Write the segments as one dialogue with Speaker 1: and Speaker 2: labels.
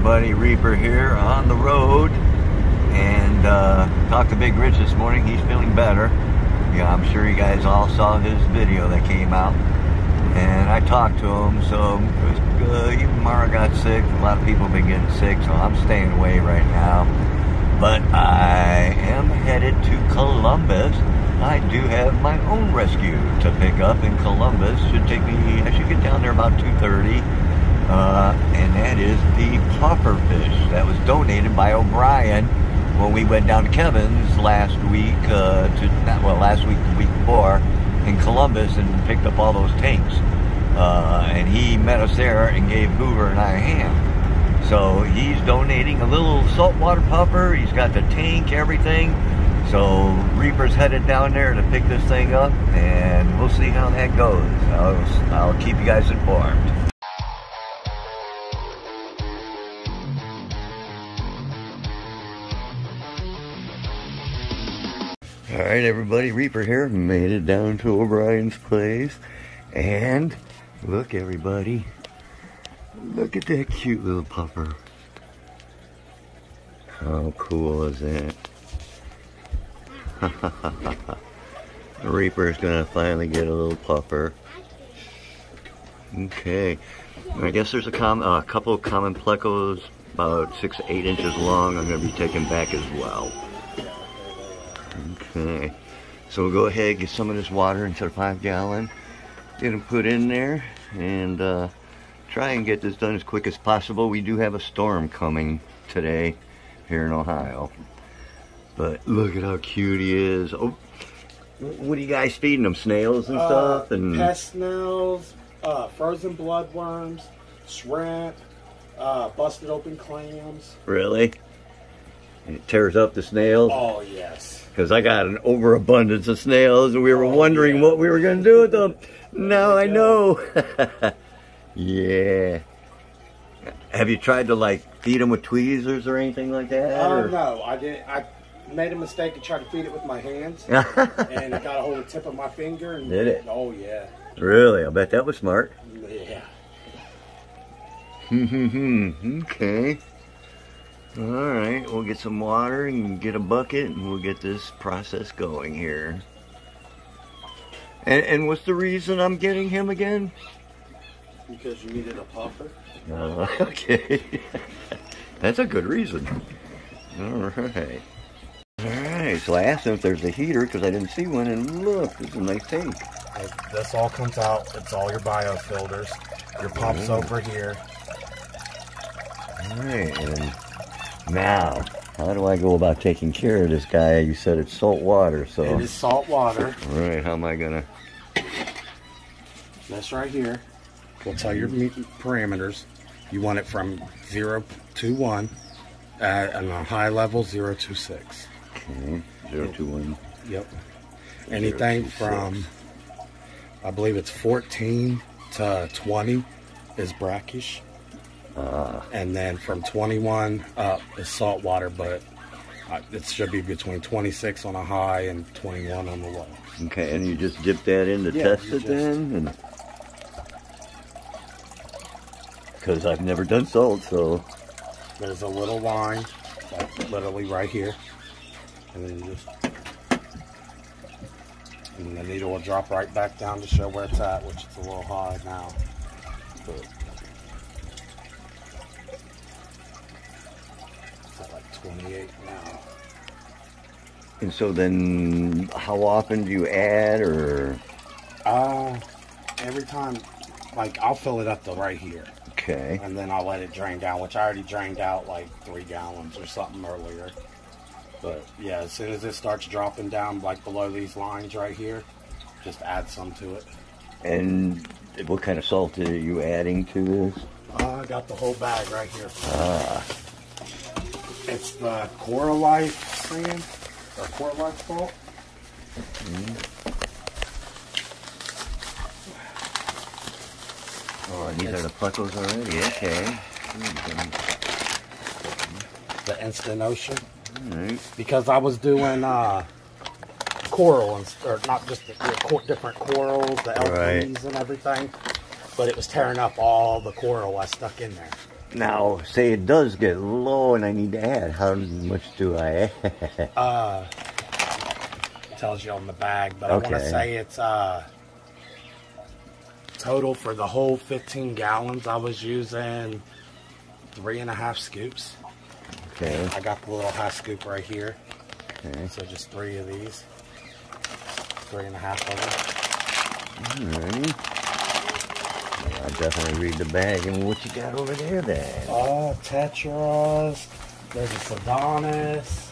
Speaker 1: everybody, Reaper here on the road and uh, talked to Big Rich this morning. He's feeling better. Yeah, I'm sure you guys all saw his video that came out. And I talked to him, so it was, uh, even Mara got sick. A lot of people have been getting sick, so I'm staying away right now. But I am headed to Columbus. I do have my own rescue to pick up in Columbus. Should take me, I should get down there about 2.30 uh, and that is the puffer fish that was donated by O'Brien when we went down to Kevin's last week, uh, to not well last week, the week before, in Columbus and picked up all those tanks. Uh, and he met us there and gave Hoover and I a hand. So he's donating a little saltwater puffer. He's got the tank, everything. So Reaper's headed down there to pick this thing up, and we'll see how that goes. I'll, I'll keep you guys informed. All right, everybody, Reaper here. Made it down to O'Brien's place. And look, everybody. Look at that cute little puffer. How cool is that? Reaper's gonna finally get a little puffer. Okay. I guess there's a com uh, couple of common plecos about six, eight inches long. I'm gonna be taking back as well. So we'll go ahead get some of this water into the five gallon, get them put in there, and uh, try and get this done as quick as possible. We do have a storm coming today here in Ohio. But look at how cute he is. Oh, what are you guys feeding them? Snails and
Speaker 2: uh,
Speaker 1: stuff? And
Speaker 2: pest snails, uh, frozen bloodworms, shrimp, uh, busted open clams.
Speaker 1: Really? And it tears up the snails?
Speaker 2: Oh, yes
Speaker 1: because I got an overabundance of snails and we were oh, wondering yeah. what we were going to do with them. Now I know. yeah. Have you tried to like feed them with tweezers or anything like that?
Speaker 2: Oh no, I did. I made a mistake and tried to feed it with my hands, and it got a hold of the tip of my finger. And,
Speaker 1: did it?
Speaker 2: Oh yeah.
Speaker 1: Really? I bet that was smart.
Speaker 2: Yeah.
Speaker 1: Hmm. hmm, hmm. okay. All right, we'll get some water and get a bucket and we'll get this process going here. And, and what's the reason I'm getting him again?
Speaker 2: Because you needed a puffer.
Speaker 1: Uh, okay. That's a good reason. All right. All right, so I asked him if there's a heater because I didn't see one, and look, there's a nice tank.
Speaker 2: This all comes out. It's all your biofilters. Your pumps oh. over here.
Speaker 1: All right, and now, how do I go about taking care of this guy? You said it's salt water, so.
Speaker 2: It is salt water.
Speaker 1: All right, how am I gonna?
Speaker 2: This right here will tell your parameters. You want it from 0 to 1, uh, and on high level, 0 to 6.
Speaker 1: Okay, 0 to 1.
Speaker 2: Yep. Anything from, I believe it's 14 to 20 is brackish.
Speaker 1: Uh,
Speaker 2: and then from 21 up is salt water, but uh, it should be between 26 on a high and 21 on the low.
Speaker 1: Okay, and you just dip that in to yeah, test it just, then? Because I've never done salt, so...
Speaker 2: There's a little line, like literally right here. And then you just... And the needle will drop right back down to show where it's at, which is a little high now. But 28 now.
Speaker 1: And so then, how often do you add, or?
Speaker 2: Uh, every time, like I'll fill it up to right here.
Speaker 1: Okay.
Speaker 2: And then I'll let it drain down, which I already drained out like three gallons or something earlier. But yeah, as soon as it starts dropping down, like below these lines right here, just add some to it.
Speaker 1: And what kind of salt are you adding to this?
Speaker 2: Uh, I got the whole bag right here.
Speaker 1: Ah.
Speaker 2: It's the Coralife sand, or Coralife salt.
Speaker 1: Mm. Oh, and these it's, are the plecos already, okay.
Speaker 2: The Instant Ocean.
Speaker 1: Right.
Speaker 2: Because I was doing uh, coral, and, or not just the, the different corals, the LPs right. and everything, but it was tearing up all the coral I stuck in there.
Speaker 1: Now, say it does get low and I need to add. How much do I add?
Speaker 2: Uh, it tells you on the bag, but I want to say it's uh total for the whole 15 gallons. I was using three and a half scoops.
Speaker 1: Okay.
Speaker 2: I got the little half scoop right here,
Speaker 1: okay.
Speaker 2: so just three of these, three and a half of them.
Speaker 1: Alrighty. I definitely read the bag. And what you got over there then?
Speaker 2: Uh, Tetras. There's a Sedonis.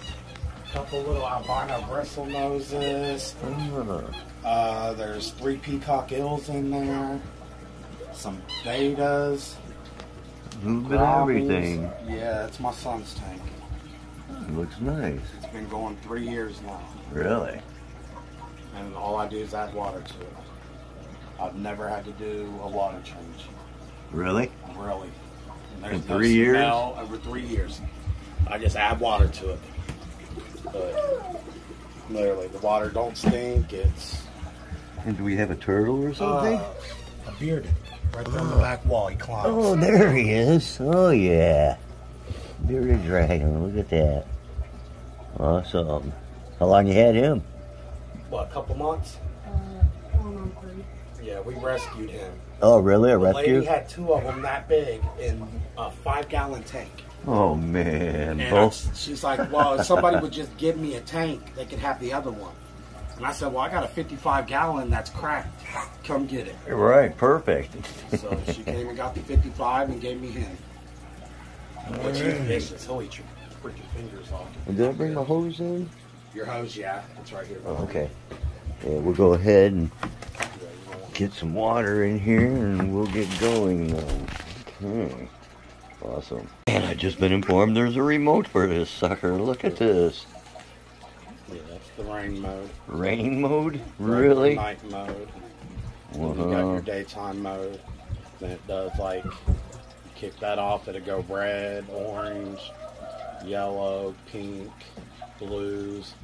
Speaker 2: A couple little albino bristle noses.
Speaker 1: Oh,
Speaker 2: Uh, there's three peacock eels in there. Some bettas.
Speaker 1: a little bit of everything.
Speaker 2: Yeah, it's my son's tank.
Speaker 1: Looks nice.
Speaker 2: It's been going three years now.
Speaker 1: Really?
Speaker 2: And all I do is add water to it. I've never had to do a water change.
Speaker 1: Really?
Speaker 2: Really. There's
Speaker 1: In three years?
Speaker 2: smell over three years. I just add water to it. But literally, the water don't stink. It's
Speaker 1: And do we have a turtle or something?
Speaker 2: uh, a bearded right there on the back wall. He climbs.
Speaker 1: oh, there he is. Oh, yeah. Bearded dragon. Look at that. Awesome. How long you had him?
Speaker 2: What, a couple months? Yeah, we rescued him.
Speaker 1: Oh, really? A
Speaker 2: The lady
Speaker 1: rescue?
Speaker 2: had two of them that big in a five gallon tank.
Speaker 1: Oh, man.
Speaker 2: And I- she's like, well, if somebody would just give me a tank, they could have the other one. And I said, well, I got a 55 gallon that's cracked. Come get it.
Speaker 1: Right, perfect.
Speaker 2: So she came and got the 55 and gave me him. But she's mm. vicious. He'll eat your freaking fingers off.
Speaker 1: Did I bring my hose in?
Speaker 2: Your hose, yeah. It's right here.
Speaker 1: Oh, okay. Yeah, we'll go ahead and
Speaker 2: Yeah, you know.
Speaker 1: Get some water in here and we'll get going then. Okay. Awesome. And I've just been informed there's a remote for this sucker. Look at this.
Speaker 2: Yeah, that's the rain mode.
Speaker 1: Rain mode? Really?
Speaker 2: Night mode. Then you got your
Speaker 1: Uh-huh.
Speaker 2: daytime mode. Then it does like you kick that off, it'll go red, orange, yellow, pink, blues,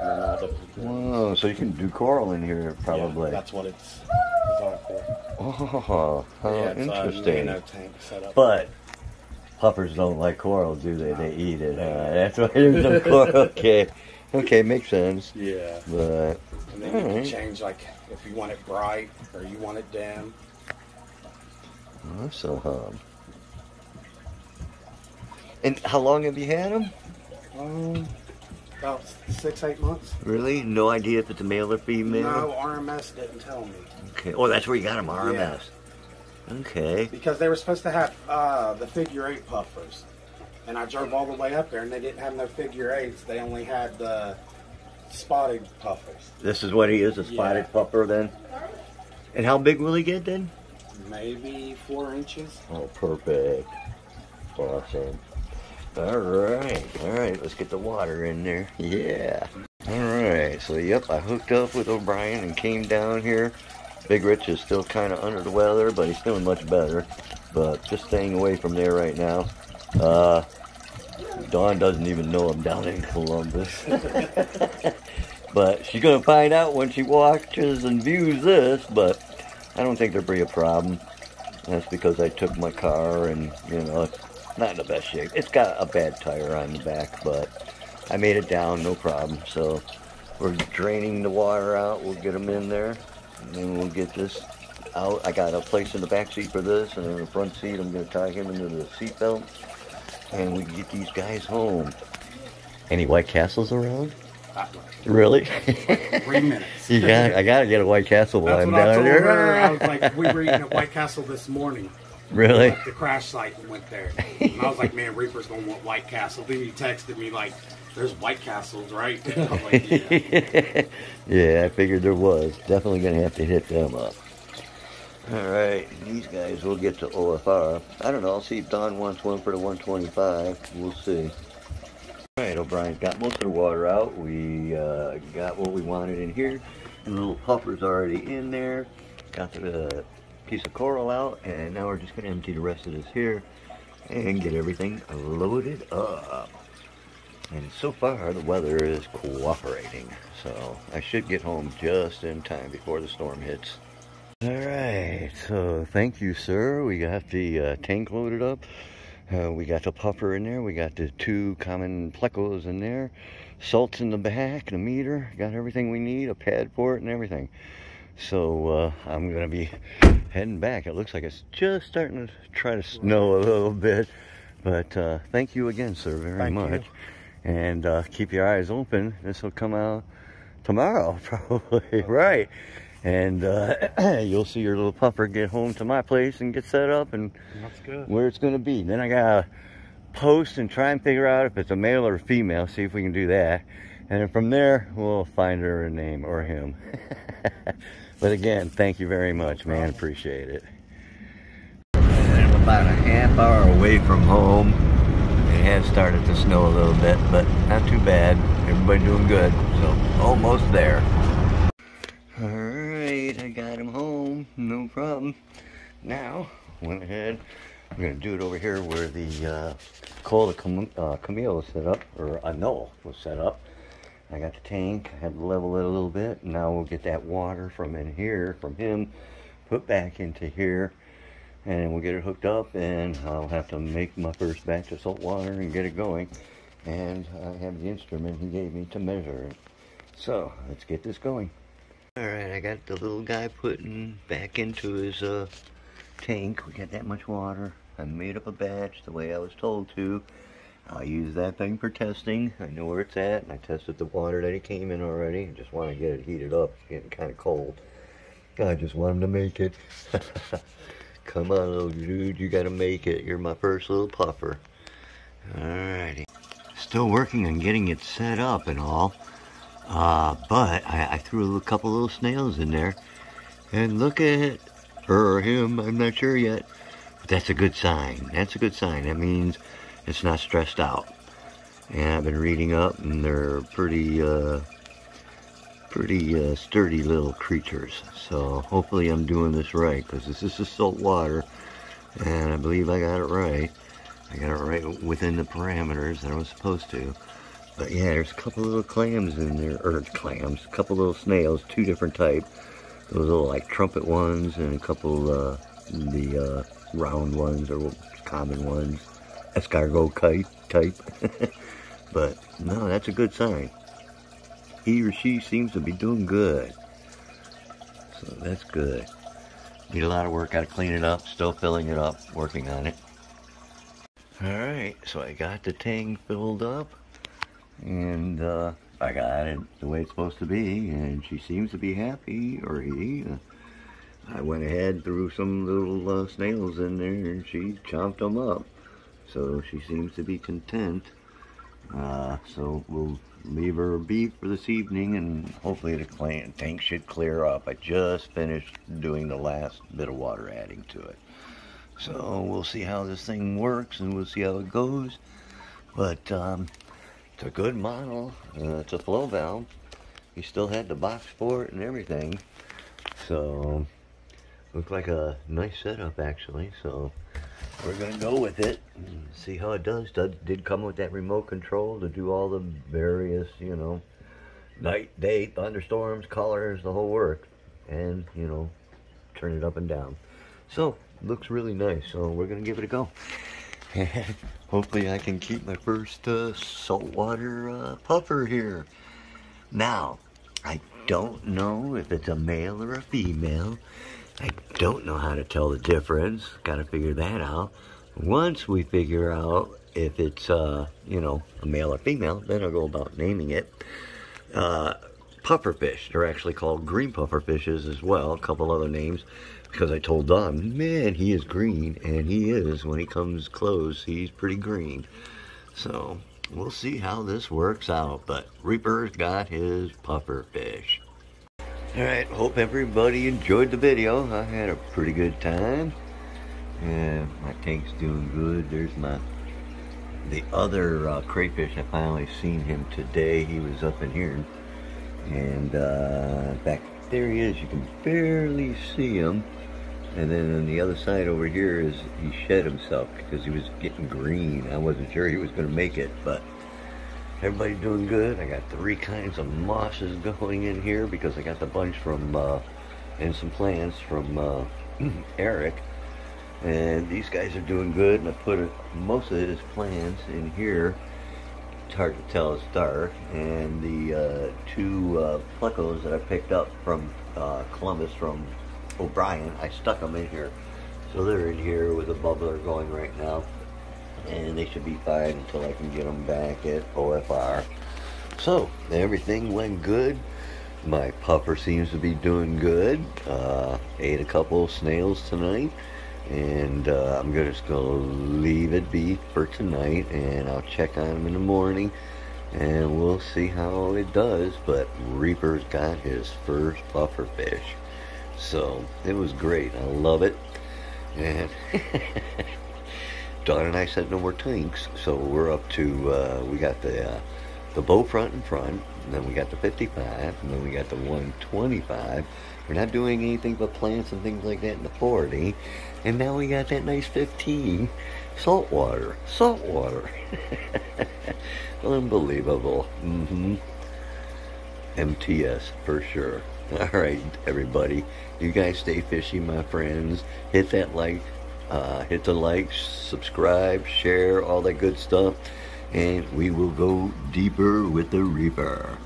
Speaker 2: and then all different.
Speaker 1: Whoa, so you can do coral in here probably.
Speaker 2: Yeah, that's what it's designed for.
Speaker 1: oh, how
Speaker 2: yeah, it's
Speaker 1: interesting.
Speaker 2: a tank setup.
Speaker 1: But puffers don't like coral, do they? They eat it. Huh? That's why there's no coral. Okay. Okay, makes sense.
Speaker 2: yeah,
Speaker 1: But
Speaker 2: and then you can change like if you want it bright or you want it dim.
Speaker 1: awesome. Um, and how long have you had them?
Speaker 2: Um, about six, eight months.
Speaker 1: Really? No idea if it's a male or female?
Speaker 2: No, RMS didn't tell me.
Speaker 1: Okay. Oh, that's where you got them, RMS. Okay.
Speaker 2: because they were supposed to have uh, the figure eight puffers, and I drove all the way up there, and they didn't have no figure eights. They only had the spotted puffers,
Speaker 1: This is what he is, a spotted
Speaker 2: Yeah.
Speaker 1: pupper then? And how big will he get then?
Speaker 2: maybe four inches.
Speaker 1: Oh, perfect. Awesome. All right, all right. Let's get the water in there. Yeah. All right. So, yep, I hooked up with O'Brien and came down here. Big Rich is still kind of under the weather, but he's feeling much better. But just staying away from there right now. Uh, Dawn doesn't even know I'm down in Columbus. but she's gonna find out when she watches and views this. But I don't think there'll be a problem. That's because I took my car and, you know, not in the best shape. It's got a bad tire on the back, but I made it down, no problem. So we're draining the water out. We'll get them in there, and then we'll get this out. I got a place in the back seat for this, and in the front seat, I'm going to tie him into the seat belt, and we can get these guys home. Any White Castles around? Really?
Speaker 2: Three minutes.
Speaker 1: you got. I got to get a White Castle while
Speaker 2: That's
Speaker 1: I'm
Speaker 2: what I
Speaker 1: down
Speaker 2: told
Speaker 1: there.
Speaker 2: her. I was like, we were eating at White Castle this morning.
Speaker 1: Really?
Speaker 2: Like the crash site went there. And I was like, man, Reaper's gonna want White Castle. Then he texted me like, there's White Castles, right? I was like, yeah.
Speaker 1: yeah, I figured there was. Definitely gonna have to hit them up. All right, these guys will get to OFR. I don't know. I'll see if Don wants one for the 125. We'll see. All right, O'Brien got most of the water out. We uh, got what we wanted in here. The little puffer's already in there. Got the piece of coral out, and now we're just gonna empty the rest of this here and get everything loaded up. And so far, the weather is cooperating, so I should get home just in time before the storm hits. All right, so thank you, sir. We got the uh, tank loaded up. Uh, we got the puffer in there. We got the two common plecos in there. Salts in the back, the meter. Got everything we need, a pad for it and everything. So uh, I'm going to be heading back. It looks like it's just starting to try to snow a little bit. But uh, thank you again, sir, very
Speaker 2: Thank
Speaker 1: much.
Speaker 2: you.
Speaker 1: And uh, keep your eyes open. This will come out tomorrow, probably. right. And uh, you'll see your little puffer get home to my place and get set up and where it's going to be. Then I got to post and try and figure out if it's a male or a female, see if we can do that. And then from there, we'll find her a name or him. but again, thank you very much, man. Appreciate it. I'm about a half hour away from home. It has started to snow a little bit, but not too bad. Everybody doing good, so almost there. All right, I got him home, no problem. Now, went ahead. I'm gonna do it over here where the uh, Col de Cam- uh, Camille was set up, or a knoll was set up. I got the tank, I had to level it a little bit. Now we'll get that water from in here, from him, put back into here, and we'll get it hooked up. And I'll have to make my first batch of salt water and get it going. And I have the instrument he gave me to measure it. So let's get this going. All right, I got the little guy putting back into his uh, tank. We got that much water. I made up a batch the way I was told to. I'll use that thing for testing. I know where it's at, and I tested the water that it came in already. I just want to get it heated up. It's getting kind of cold. I just want him to make it. Come on, little dude, you gotta make it. You're my first little puffer. Alrighty. Still working on getting it set up and all. Uh, but I, I threw a couple little snails in there. And look at her Or him, I'm not sure yet. But that's a good sign. That's a good sign. That means it's not stressed out. And I've been reading up, and they're pretty, uh, pretty uh, sturdy little creatures. So hopefully I'm doing this right, because this is salt water, and I believe I got it right. I got it right within the parameters that I was supposed to. But yeah, there's a couple little clams in there, or clams, a couple little snails, two different type. Those little like trumpet ones, and a couple uh, the uh, round ones or common ones, escargot kite type. but no, that's a good sign. He or she seems to be doing good. So that's good. Need a lot of work, gotta clean it up, still filling it up, working on it. Alright, so I got the tank filled up and uh, I got it the way it's supposed to be and she seems to be happy, or he. Uh, I went ahead, threw some little uh, snails in there and she chomped them up. So she seems to be content. Uh, so we'll leave her be for this evening and hopefully the tank should clear up. I just finished doing the last bit of water adding to it. So we'll see how this thing works and we'll see how it goes. But um, it's a good model. Uh, it's a Fluval. He still had the box for it and everything. So looked like a nice setup actually. So we're gonna go with it and see how it does. Did, did come with that remote control to do all the various, you know, night, day, thunderstorms, colors, the whole work, and you know, turn it up and down. So looks really nice. So we're gonna give it a go. And hopefully I can keep my first uh, saltwater uh, puffer here. Now, I don't know if it's a male or a female. I don't know how to tell the difference. Got to figure that out. Once we figure out if it's, uh, you know, a male or female, then I'll go about naming it. Uh, pufferfish. They're actually called green pufferfishes as well. A couple other names. Because I told Don, man, he is green. And he is. When he comes close, he's pretty green. So, we'll see how this works out. But Reaper's got his pufferfish. Alright, hope everybody enjoyed the video. I had a pretty good time. And my tank's doing good. There's my the other uh, crayfish. I finally seen him today. He was up in here. And uh, back there he is. You can barely see him. And then on the other side over here is he shed himself because he was getting green. I wasn't sure he was going to make it, but everybody doing good. I got three kinds of mosses going in here because I got the bunch from uh, and some plants from uh, Eric. And these guys are doing good. And I put a, most of his plants in here. It's hard to tell, it's dark. And the uh, two uh, plecos that I picked up from uh, Columbus from O'Brien, I stuck them in here. So they're in here with a bubbler going right now. And they should be fine until I can get them back at OFR. So, everything went good. My puffer seems to be doing good. Uh, ate a couple of snails tonight. And uh, I'm just going to leave it be for tonight. And I'll check on him in the morning. And we'll see how it does. But Reaper's got his first puffer fish. So, it was great. I love it. And Don and I said no more tanks. So we're up to, uh, we got the... Uh, the bow front in front, and then we got the 55, and then we got the 125. We're not doing anything but plants and things like that in the 40. And now we got that nice 15 saltwater. Saltwater. Unbelievable. Mm-hmm. MTS for sure. All right, everybody. You guys stay fishy, my friends. Hit that like, uh, hit the like, subscribe, share, all that good stuff and we will go deeper with the Reaper.